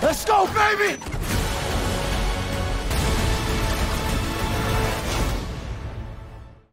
Let's go, baby!